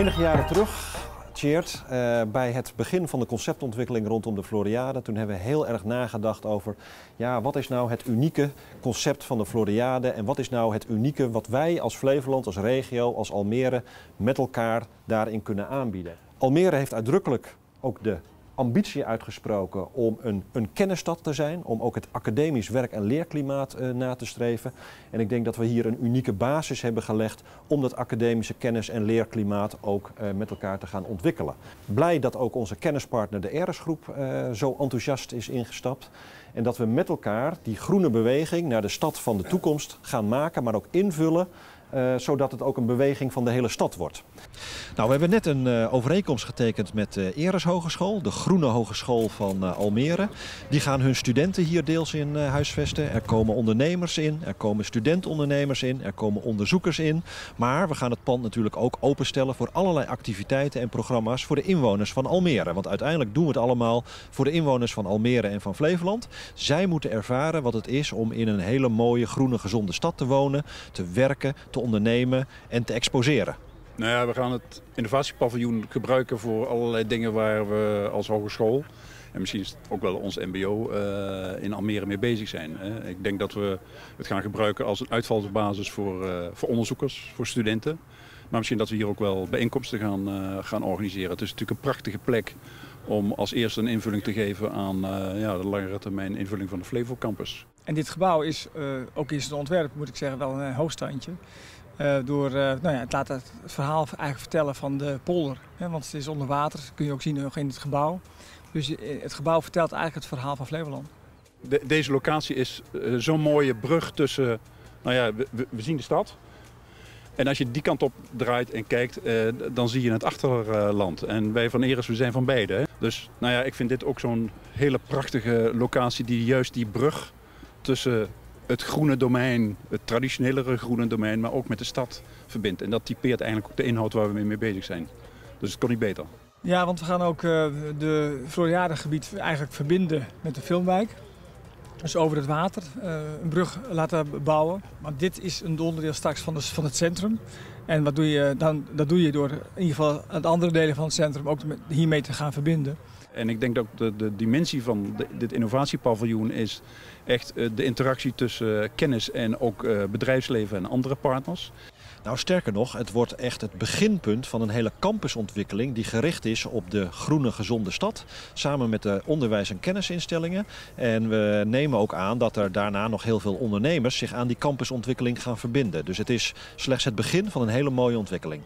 Enige jaren terug, Tjeerd, uh, bij het begin van de conceptontwikkeling rondom de Floriade, toen hebben we heel erg nagedacht over, ja, wat is nou het unieke concept van de Floriade en wat is nou het unieke wat wij als Flevoland, als regio, als Almere met elkaar daarin kunnen aanbieden. Almere heeft uitdrukkelijk ook de ambitie uitgesproken om een, een kennisstad te zijn, om ook het academisch werk- en leerklimaat uh, na te streven. En ik denk dat we hier een unieke basis hebben gelegd om dat academische kennis- en leerklimaat ook uh, met elkaar te gaan ontwikkelen. Blij dat ook onze kennispartner de Eresgroep uh, zo enthousiast is ingestapt. En dat we met elkaar die groene beweging naar de stad van de toekomst gaan maken, maar ook invullen uh, zodat het ook een beweging van de hele stad wordt. Nou, we hebben net een uh, overeenkomst getekend met de Eres Hogeschool, de Groene Hogeschool van Almere. Die gaan hun studenten hier deels in huisvesten. Er komen ondernemers in, er komen studentondernemers in, er komen onderzoekers in. Maar we gaan het pand natuurlijk ook openstellen voor allerlei activiteiten en programma's voor de inwoners van Almere. Want uiteindelijk doen we het allemaal voor de inwoners van Almere en van Flevoland. Zij moeten ervaren wat het is om in een hele mooie, groene, gezonde stad te wonen, te werken, te ondernemen en te exposeren? Nou ja, we gaan het innovatiepaviljoen gebruiken voor allerlei dingen waar we als hogeschool... en misschien ook wel ons mbo uh, in Almere mee bezig zijn. Hè. Ik denk dat we het gaan gebruiken als een uitvalsbasis voor, uh, voor onderzoekers, voor studenten. Maar misschien dat we hier ook wel bijeenkomsten gaan, uh, gaan organiseren. Het is natuurlijk een prachtige plek om als eerste een invulling te geven aan ja, de langere termijn invulling van de Flevo Campus. En dit gebouw is uh, ook in zijn ontwerp, moet ik zeggen, wel een hoogstandje. Uh, door, uh, nou ja, het laat het verhaal eigenlijk vertellen van de polder. Hè, want het is onder water, dat kun je ook zien nog in het gebouw. Dus het gebouw vertelt eigenlijk het verhaal van Flevoland. De, deze locatie is zo'n mooie brug tussen, nou ja, we, we, zien de stad. En als je die kant op draait en kijkt, dan zie je het achterland. En wij van Eres, we zijn van beide. Hè. Dus nou ja, ik vind dit ook zo'n hele prachtige locatie die juist die brug tussen het groene domein, het traditionelere groene domein, maar ook met de stad verbindt. En dat typeert eigenlijk ook de inhoud waar we mee bezig zijn. Dus het kon niet beter. Ja, want we gaan ook uh, de Floriade-gebied eigenlijk verbinden met de Filmwijk. Dus over het water uh, een brug laten bouwen. Maar dit is een onderdeel straks van, de, van het centrum. En wat doe je dan? Dat doe je door in ieder geval het andere delen van het centrum ook hiermee te gaan verbinden. En ik denk dat de, de dimensie van dit innovatiepaviljoen is echt de interactie tussen kennis en ook bedrijfsleven en andere partners. Nou, sterker nog, het wordt echt het beginpunt van een hele campusontwikkeling die gericht is op de groene, gezonde stad. Samen met de onderwijs- en kennisinstellingen. En we nemen ook aan dat er daarna nog heel veel ondernemers zich aan die campusontwikkeling gaan verbinden. Dus het is slechts het begin van een hele mooie ontwikkeling.